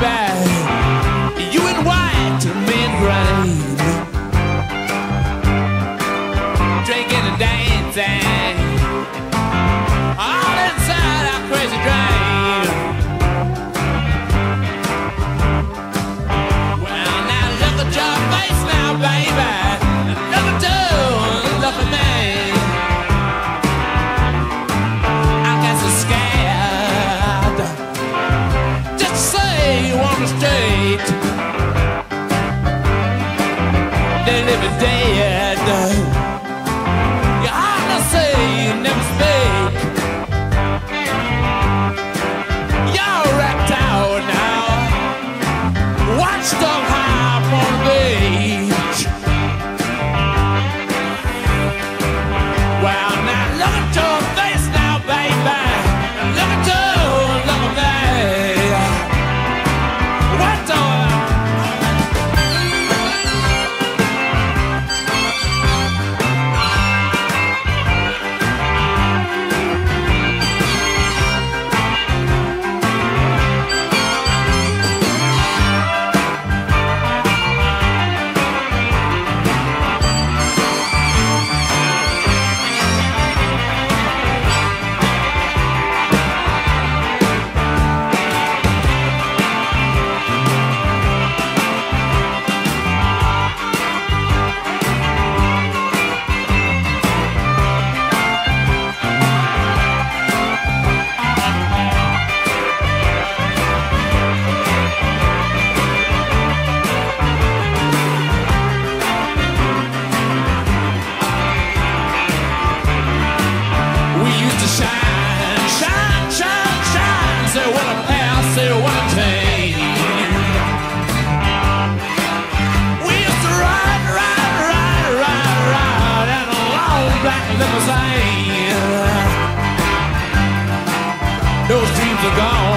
fine, Live it dead. You're gone.